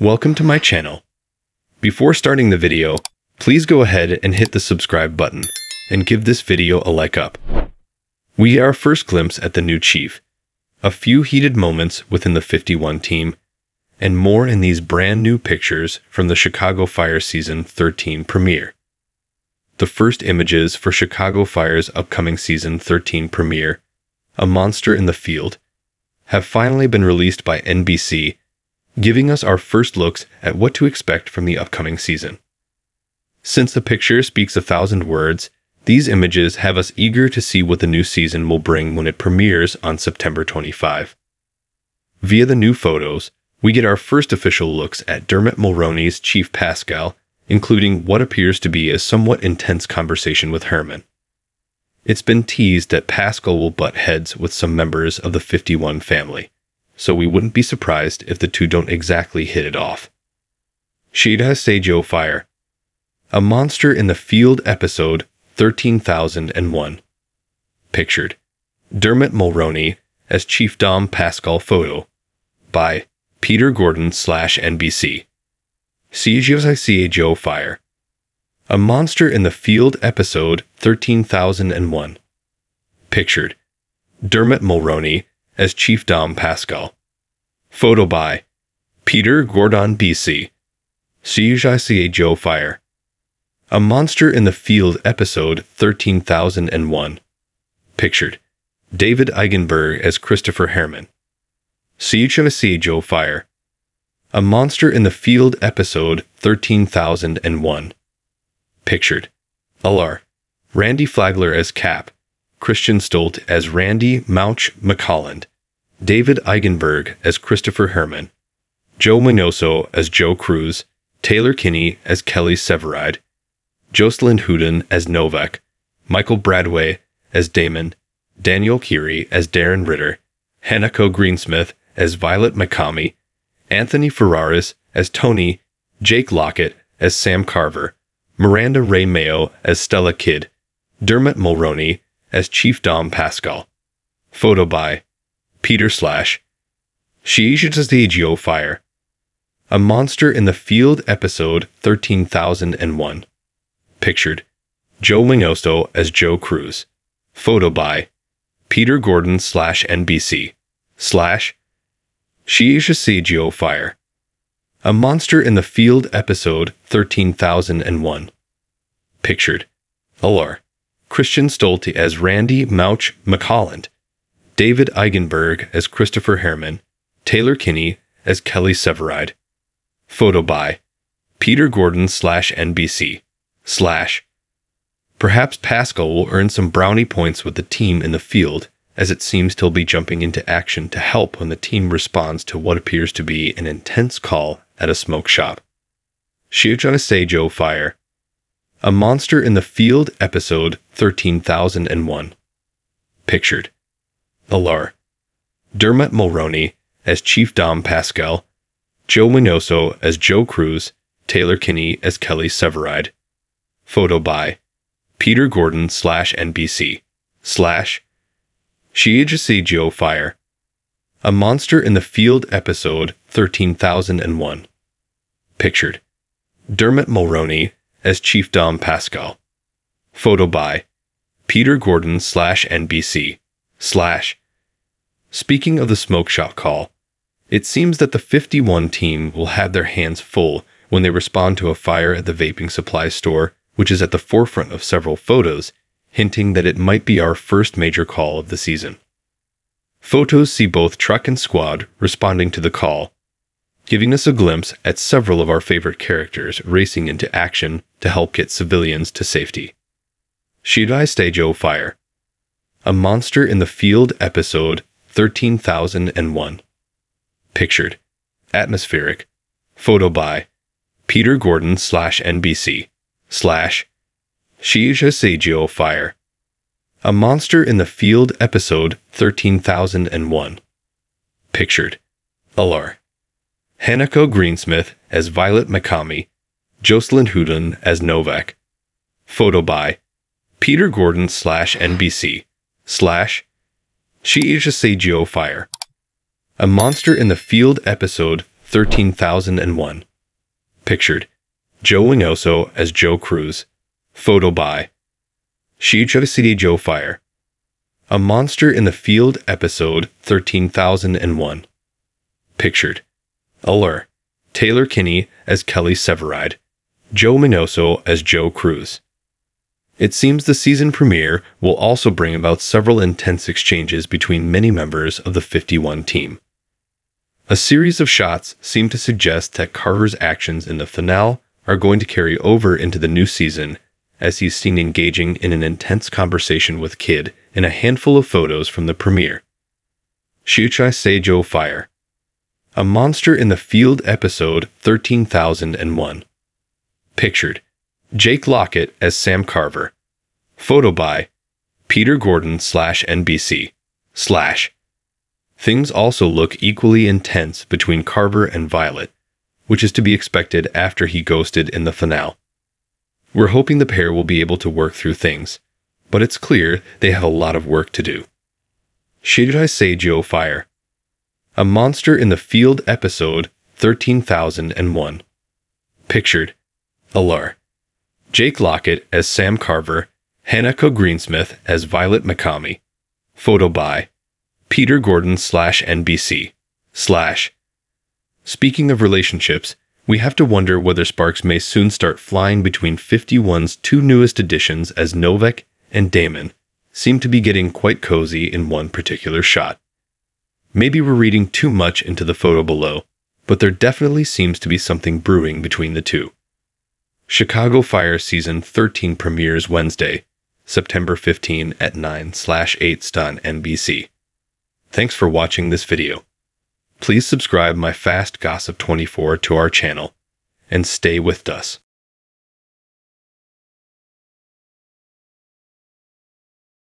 Welcome to my channel. Before starting the video, please go ahead and hit the subscribe button and give this video a like up. We get our first glimpse at the new chief, a few heated moments within the 51 team, and more in these brand new pictures from the Chicago Fire Season 13 premiere. The first images for Chicago Fire's upcoming Season 13 premiere, A Monster in the Field, have finally been released by NBC, giving us our first looks at what to expect from the upcoming season. Since the picture speaks a thousand words, these images have us eager to see what the new season will bring when it premieres on September 25. Via the new photos, we get our first official looks at Dermot Mulroney's Chief Pascal, including what appears to be a somewhat intense conversation with Herman. It's been teased that Pascal will butt heads with some members of the 51 family, so we wouldn't be surprised if the two don't exactly hit it off. Shida Joe Fire, a monster in the field episode 13001. Pictured Dermot Mulroney as Chief Dom Pascal photo by Peter Gordon slash NBC. Joe Fire. A Monster in the Field episode 13001. Pictured Dermot Mulroney as Chief Dom Pascal. Photo by Peter Gordon BC. CGICA Joe Fire. A Monster in the Field episode 13001. Pictured David Eigenberg as Christopher Herman. Siege of a Siege O Fire. A Monster in the Field episode 13001. Pictured Alar. Randy Flagler as Cap. Christian Stolte as Randy Mouch McHolland. David Eigenberg as Christopher Herman. Joe Minoso as Joe Cruz. Taylor Kinney as Kelly Severide. Jocelyn Hudon as Novak, Michael Bradway as Damon, Daniel Kyri as Darren Ritter, Hanako Greensmith as Violet Mikami, Anthony Ferraris as Tony, Jake Lockett as Sam Carver, Miranda Rae Mayo as Stella Kidd, Dermot Mulroney as Chief Dom Pascal. Photo by Peter Slash. Shiijitazigio Fire. A Monster in the Field episode 13001. Pictured Joe Minoso as Joe Cruz. Photo by Peter Gordon slash NBC slash Shiishasegio Fire. A Monster in the Field episode 13001. Pictured Alar. Christian Stolte as Randy Mouch McHolland. David Eigenberg as Christopher Herman. Taylor Kinney as Kelly Severide. Photo by Peter Gordon slash NBC slash. Perhaps Pascal will earn some brownie points with the team in the field, as it seems he'll be jumping into action to help when the team responds to what appears to be an intense call at a smoke shop. She on a Seijo Fire. A Monster in the Field episode 13001. Pictured. Alar. Dermot Mulroney as Chief Dom Pascal. Joe Minoso as Joe Cruz. Taylor Kinney as Kelly Severide. Photo by Peter Gordon slash NBC slash Shiijasegio Fire. A Monster in the Field episode 13001. Pictured Dermot Mulroney as Chief Dom Pascal. Photo by Peter Gordon slash NBC slash. Speaking of the smoke shop call, it seems that the 51 team will have their hands full when they respond to a fire at the vaping supply store which is at the forefront of several photos, hinting that it might be our first major call of the season. Photos see both truck and squad responding to the call, giving us a glimpse at several of our favorite characters racing into action to help get civilians to safety. Shirai Stajo Fire, a Monster in the Field episode 13001. Pictured, atmospheric, photo by Peter Gordon slash NBC slash Shija Seigio Fire. A Monster in the Field episode 13001. Pictured Alar. Hanako Greensmith as Violet Mikami. Jocelyn Hudon as Novak. Photo by Peter Gordon slash NBC slash Shiija Seigio Fire. A Monster in the Field episode 13001. Pictured Joe Minoso as Joe Cruz. Photo by Shiichuk City Joe Fire. A Monster in the Field episode 13001. Pictured Allure Taylor Kinney as Kelly Severide. Joe Minoso as Joe Cruz. It seems the season premiere will also bring about several intense exchanges between many members of the 51 team. A series of shots seem to suggest that Carver's actions in the finale are going to carry over into the new season as he's seen engaging in an intense conversation with Kidd in a handful of photos from the premiere. Shuchai Seijo Fire A Monster in the Field episode 13001 Pictured Jake Lockett as Sam Carver. Photo by Peter Gordon slash NBC slash. Things also look equally intense between Carver and Violet, which is to be expected after he ghosted in the finale. We're hoping the pair will be able to work through things, but it's clear they have a lot of work to do. Should I say Joe Fire A Monster in the Field episode 13001 Pictured Alar Jake Lockett as Sam Carver, Hanako Greensmith as Violet Mikami. Photo by Peter Gordon slash NBC slash. Speaking of relationships, we have to wonder whether sparks may soon start flying between 51's two newest additions as Novak and Damon seem to be getting quite cozy in one particular shot. Maybe we're reading too much into the photo below, but there definitely seems to be something brewing between the two. Chicago Fire Season 13 premieres Wednesday, September 15 at 9 slash 8 stun NBC. Thanks for watching this video. Please subscribe my Fast Gossip 24 to our channel and stay with us.